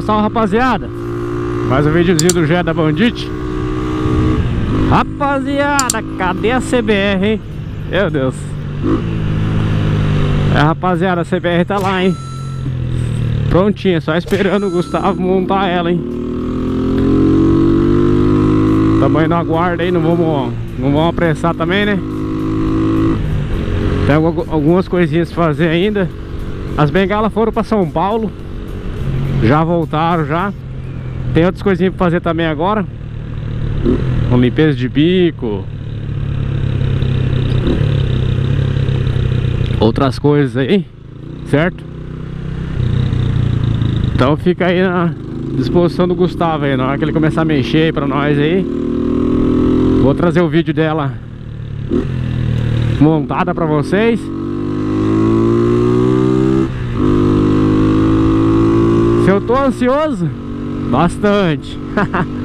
Salve, salve rapaziada Mais um videozinho do Gé da Bandit Rapaziada, cadê a CBR, hein? Meu Deus É rapaziada, a CBR tá lá, hein? Prontinha, só esperando o Gustavo montar ela, hein? Tamanho no aguardo aí, não vamos, não vamos apressar também, né? Tem algumas coisinhas pra fazer ainda As bengalas foram pra São Paulo Já voltaram já. Tem outras coisinhas pra fazer também agora. Uma limpeza de bico. Outras coisas aí Certo? Então fica aí na disposição do Gustavo aí Na hora que ele começar a mexer pra nós aí. Vou trazer o vídeo dela montada pra vocês Se eu tô ansioso? Bastante.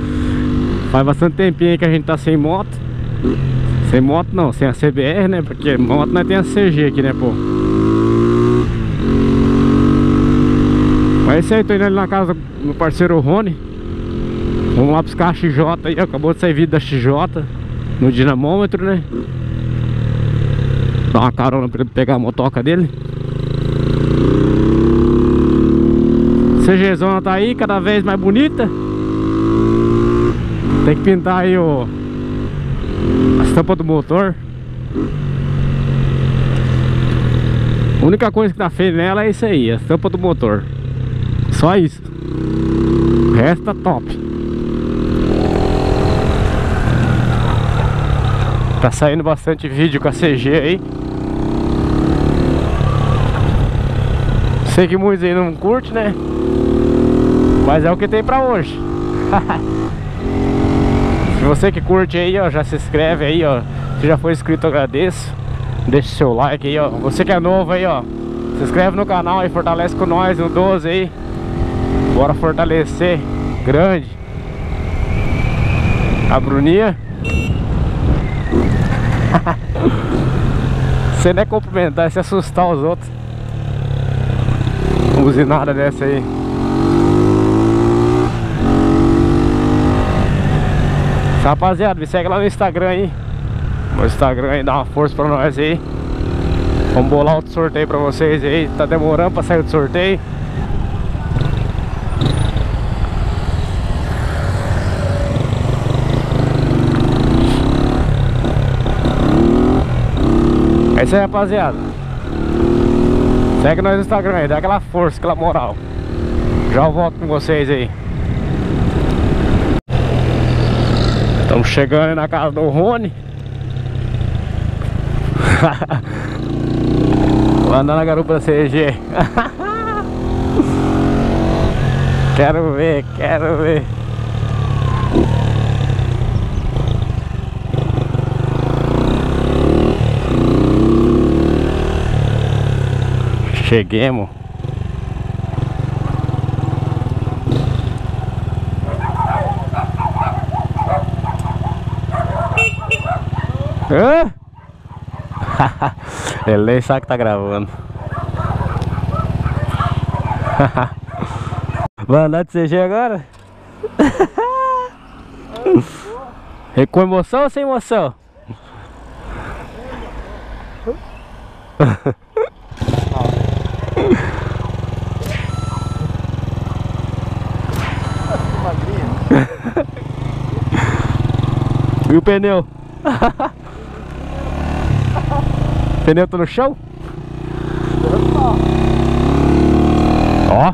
Faz bastante tempinho que a gente tá sem moto. Sem moto não, sem a CBR né? Porque moto nós tem a CG aqui né pô? Mas é isso aí, tô indo ali na casa do parceiro Rony. Vamos lá buscar a XJ aí, acabou de sair vídeo da XJ No dinamômetro né? Dar uma carona pra ele pegar a motoca dele CGzona tá aí, cada vez mais bonita. Tem que pintar aí o A estampa do motor. A única coisa que tá feia nela é isso aí, a estampa do motor. Só isso. O resto tá top. Tá saindo bastante vídeo com a CG aí. Sei que muitos aí não curte, né? Mas é o que tem pra hoje. Se você que curte aí, ó, já se inscreve aí, ó. Se já foi inscrito, agradeço. Deixa seu like aí, ó. Você que é novo aí, ó Se inscreve no canal e fortalece com nós no 12 aí. Bora fortalecer. Grande. A Bruninha. Você não é cumprimentar, é se assustar os outros. Buzinada dessa aí Rapaziada, me segue lá no Instagram aí. No Instagram aí, dá uma força pra nós aí. Vamos bolar outro sorteio pra vocês aí. Tá demorando pra sair do sorteio. É isso aí, rapaziada. Segue nós no Instagram aí, dá aquela força, aquela moral. Já volto com vocês aí Estamos chegando na casa do Rony. Vou andar na garupa da CG Quero ver, quero ver. Cheguemos. Ele nem sabe que tá gravando. Vai andar de CG agora? É com emoção ou sem emoção? e o pneu? O pneu tá no chão? Ó.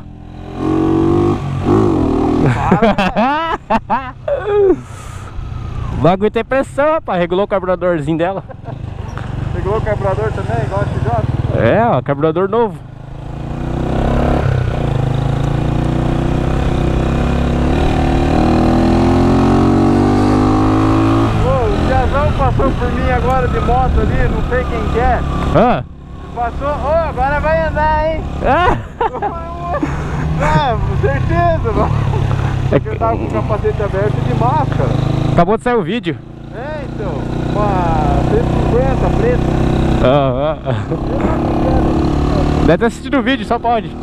o bagulho tem pressão, rapaz. Regulou o carburadorzinho dela. Regulou o carburador também, igual a XJ? É, ó, carburador novo. passou por mim agora de moto ali, não sei quem que é. Ah. Passou, oh, agora vai andar, hein? Ah. é, com certeza, mano. Porque eu tava com o capacete aberto de máscara. Acabou de sair o vídeo. É, então. Uma 150 preta. Ah, ah. Deve ter assistido o vídeo, só pode.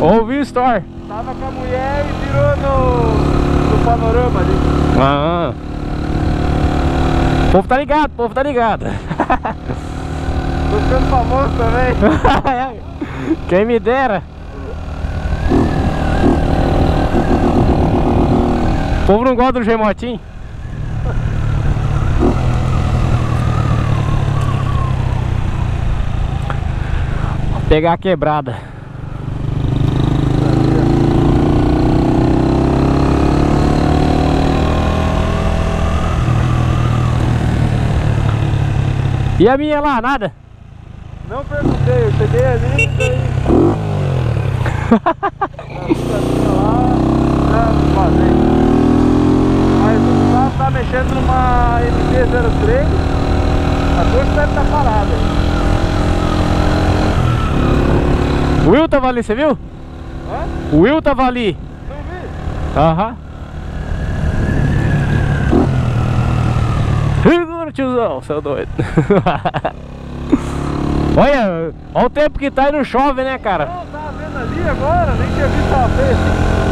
Ouvi o store. Tava com a mulher e virou no, no panorama ali. Ah. O povo tá ligado, o povo tá ligado. Tô ficando famoso também. Quem me dera. O povo não gosta do gemotinho. Vou pegar a quebrada. E a minha lá, nada? Não perguntei, eu cheguei ali e daí. Lá, já vazei. Mas o carro tá mexendo numa MT-03, a dois deve estar parada. O Will tava ali, você viu? Hã? O Will tava ali. Não vi? Aham. Tiozão, seu doido. olha, olha o tempo que tá e não chove, né, cara? Não, tava vendo ali agora, nem tinha visto assim.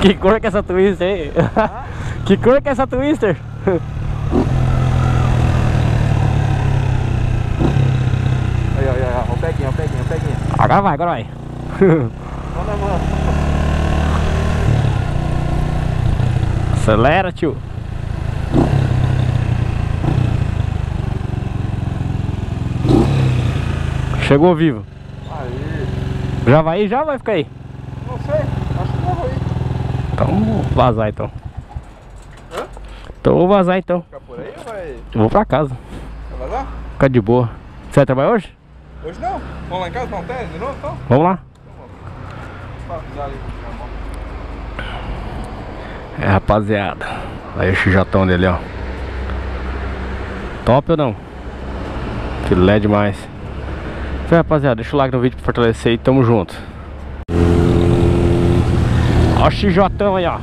Que cor que é essa Twister aí? que cor que é essa Twister? Aí, aí, aí, ó, o peguinho, o peguinho, o peguinho. Agora vai, agora vai. Manda a Acelera, tio. Chegou vivo. Aí. Já vai aí? Já vai ficar aí? Não sei, acho que não vou ir. Então vou vazar então. Hã? Então vou vazar então. Ficar por aí ou vai, Vou pra casa. vai vazar? Ficar de boa. Você vai trabalhar hoje? Hoje não. Vamos lá em casa um teste de novo então? Vamos lá. Pra avisar ali. É rapaziada. Aí o xijatão dele, ó. Top ou não? Filé demais. Então, rapaziada, deixa o like no vídeo pra fortalecer e tamo junto. Ó o xijotão aí, ó.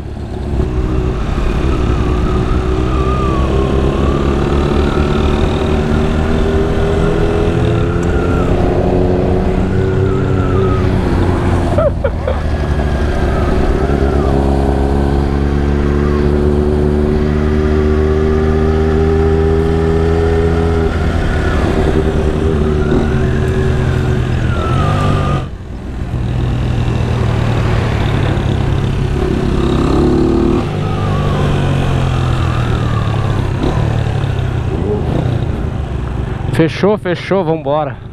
Fechou, fechou, vambora.